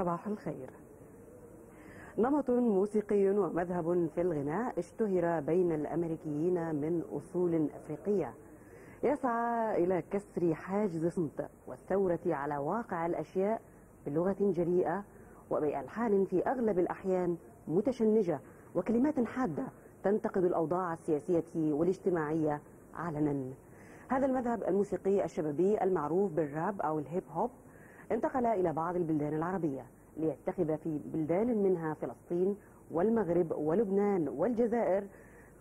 صباح الخير. نمط موسيقي ومذهب في الغناء اشتهر بين الأمريكيين من أصول أفريقية. يسعى إلى كسر حاجز الصمت والثورة على واقع الأشياء بلغة جريئة وبألحان في أغلب الأحيان متشنجة وكلمات حادة تنتقد الأوضاع السياسية والاجتماعية علنا هذا المذهب الموسيقي الشبابي المعروف بالراب أو الهيب هوب انتقل إلى بعض البلدان العربية ليتخذ في بلدان منها فلسطين والمغرب ولبنان والجزائر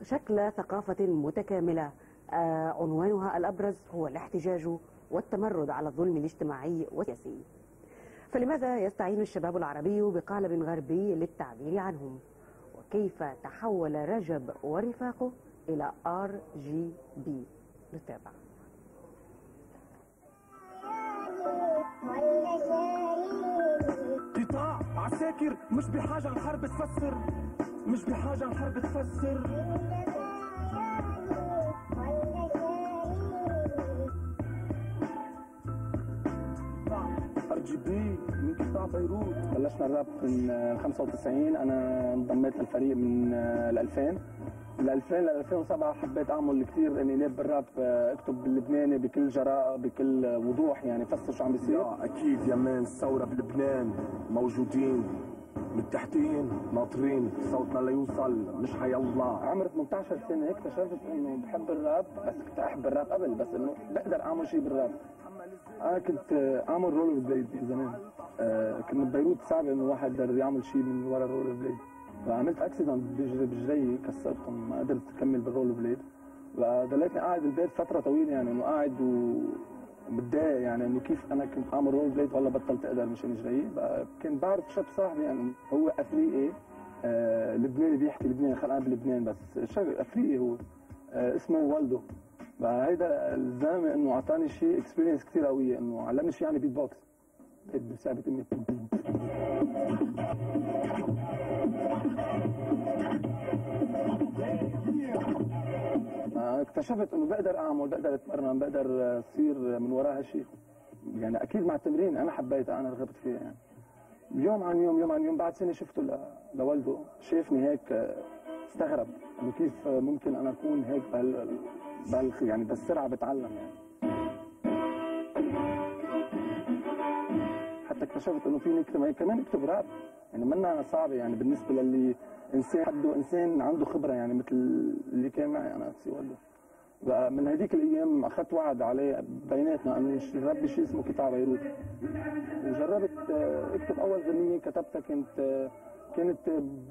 شكل ثقافة متكاملة. آه، عنوانها الأبرز هو الاحتجاج والتمرد على الظلم الاجتماعي والسياسي. فلماذا يستعين الشباب العربي بقالب غربي للتعبير عنهم؟ وكيف تحول رجب ورفاقه إلى RGB؟ نتابع. عساكر مش بحاجة الحرب تفسر. مش بحاجة الحرب تفسر. RGB من قطاع بيروت. بلشنا الراب من 95 أنا انضميت للفريق من ال 2000 من 2000 ل 2007 حبيت أعمل كثير إني بالراب أكتب باللبناني بكل جراءه بكل وضوح يعني فسر شو عم بيصير. لا أكيد يا man الثورة بلبنان موجودين متحتين ناطرين صوتنا ليوصل مش حي الله عمر 18 سنه اكتشفت إنه بحب الراب بس كنت أحب الراب قبل بس إنه بقدر أعمل شيء بالراب. أنا كنت أعمل rollerblade زمان. آه، كنت ببيروت صعب إنه واحد يقدر يعمل شيء من ورا ال rollerblade فعملت accident بجري بجري كسرتهم ما قدرت أكمل بال rollerblade فضليتني قاعد بالبيت فترة طويلة يعني إنه قاعد و متضايق يعني إنه كيف أنا كنت أعمل rollerblade ولا بطلت أقدر مشان رجلي كنت بعرف شاب صاحبي يعني هو أفريقي آه لبناني بيحكي لبناني خلقان بلبنان بس. شاب أفريقي هو آه اسمه والدو. فهيدا الزلمة إنه أعطاني شيء experience كثير قوية إنه علمني شيء يعني بيت بوكس بساعة أمي. اكتشفت إنه بقدر أعمل بقدر أتمرن بقدر أصير من وراها شيء. يعني أكيد مع التمرين أنا حبيتها أنا رغبت فيها يعني. يوم عن يوم يوم عن يوم بعد سنة شفته لوالده. شافني هيك آه، استغرب. إنه كيف آه، ممكن أنا أكون هيك بهال بهال يعني بالسرعة بتعلم يعني. حتى اكتشفت إنه فيني كمان اكتب راب. يعني منا صعبه يعني بالنسبة للي إنسان حده إنسان عنده خبرة يعني مثل اللي كان معي أنا سي والده. بقى من هذيك الأيام أخذت وعد عليه بيناتنا انه نربي شيء اسمه قطاع بيروت. وجربت آه، اكتب أول غنيه كتبتها كانت آه، كانت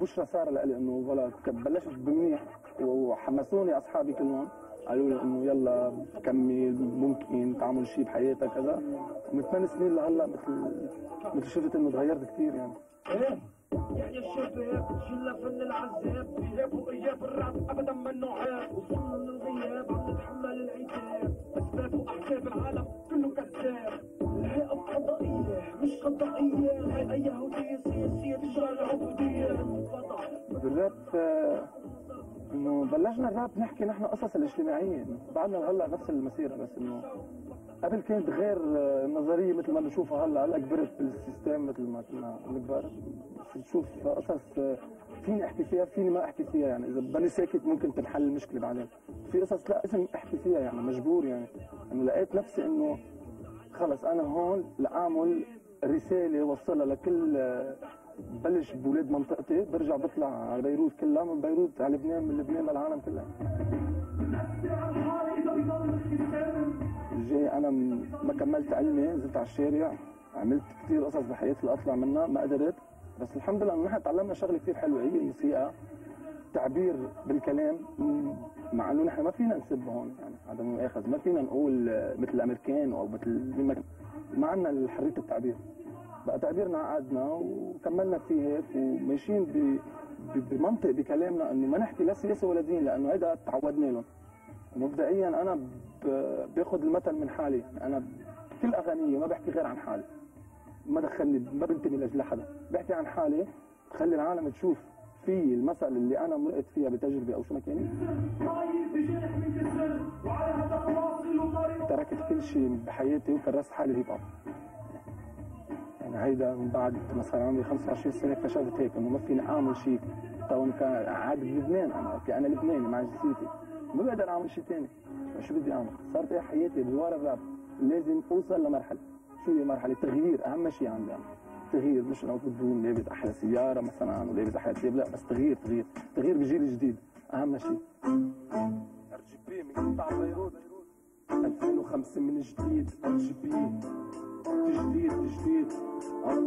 بشرى سارة لإلي إنه ولا بلشت بمنيح وحمسوني أصحابي كلهم. قالوا لي إنه يلا كمل ممكن تعمل شيء بحياتك كذا. ومن ثمان سنين لهلأ مثل مثل شفت إنه تغيرت كثير يعني. يحيى الشباب شلة فن العذاب غياب وإياب الرعب أبدا منه عيب. وصلنا للغياب عم نتحمل العتاب. أسباب وأحساب العالم كله كذاب. الحقيقة قضائية مش قضائية. هاي أي يهودية سياسية تشرع العبودية فضع بالراب آه، إنه بلشنا الراب نحكي نحن قصص الاجتماعية. بعدنا هلأ نفس المسيرة بس إنه قبل كانت غير آه، نظرية مثل ما بنشوفها هلأ هلا كبرت بالسيستم مثل ما كنا نكبر بتشوف قصص آه، فيني أحكي فيها فيني ما أحكي فيها. يعني إذا بني ساكت ممكن تنحل المشكلة بعدين. في قصص لا لازم أحكي فيها يعني مجبور يعني. انه لقيت نفسي إنه خلص أنا هون لأعمل رسالة وصلها لكل آه، بلش بولاد منطقتي برجع بطلع على بيروت كلها من بيروت على لبنان من لبنان للعالم كلها. جاي أنا ما كملت علمي نزلت على الشارع عملت كثير قصص بحياتي لاطلع منها ما قدرت. بس الحمد لله نحن تعلمنا شغلة كثير حلوة هي الموسيقى تعبير بالكلام مع إنه نحن ما فينا نسب هون يعني هذا مو آخذ. ما فينا نقول مثل الأمريكان أو مثل. ما عندنا حرية التعبير. تعبيرنا عقدنا وكملنا فيه هيك وماشيين بمنطق بكلامنا إنه ما نحكي لا سياسه ولا دين لأنه هيدا تعودنا لهم. ومبدئيا أنا باخذ المثل من حالي. أنا كل اغانيه ما بحكي غير عن حالي. ما دخلني ما بنتمي لأجل حدا. بحكي عن حالي بخلي العالم تشوف في المثل اللي أنا مرقت فيها بتجربة أو شو ما كان. تركت كل شيء بحياتي وكرست حالي هيب يعني هيدا من بعد ما صار عمري 25 سنة اكتشفت هيك إنه ما فيني أعمل شيء تو كان عاد بلبنان أنا أوكي أنا لبناني مع جنسيتي. ما بقدر أعمل شيء ثاني شو بدي أعمل؟ صارت هي حياتي بجوار الراب لازم أوصل لمرحلة. شو هي مرحلة؟ تغيير. أهم شيء عندي أنا. تغيير. مش إنه بدون لابس أحلى سيارة مثلا ولابس أحلى ثياب لا بس تغيير تغيير. تغيير بجيل جديد. أهم شيء ار جي بي من بيروت 2005 من جديد جي بي تجديد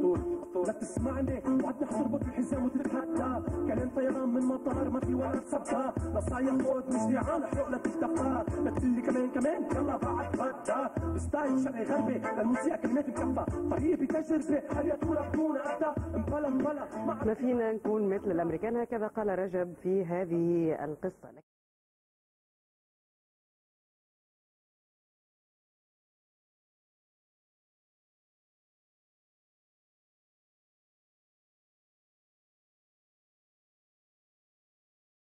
طول لا تسمعني. وعدنا حتربط الحزام وتتحدى كلام طيران من مطار ما في ولا تصدى نصايح موت مش جيعان حقوق لا تتدفى لا تقلي كمان كمان. يلا بعد غدا. ستايل شرقي غربي. للموسيقى كلمات مكفى طريقي بتجربة هل تقول بدون أدى؟ مبلا مبلا ما فينا نكون مثل الأمريكان؟ هكذا قال رجب في هذه القصة.